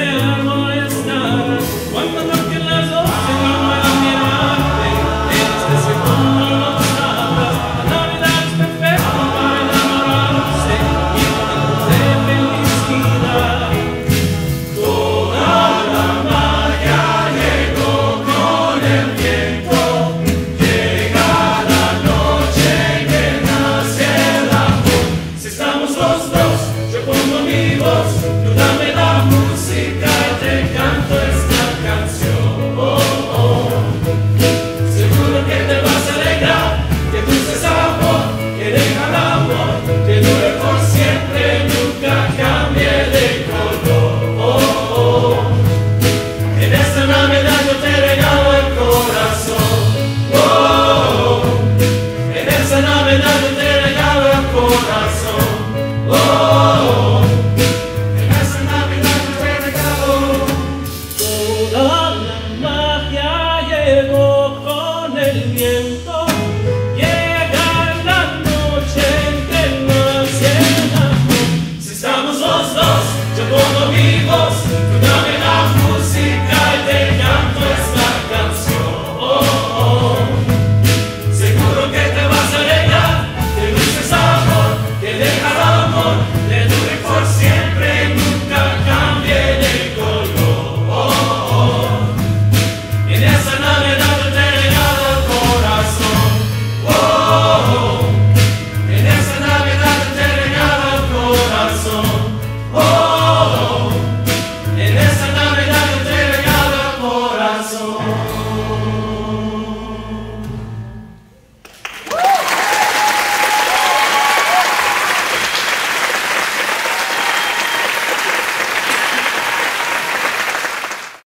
y Si estamos los dos, el.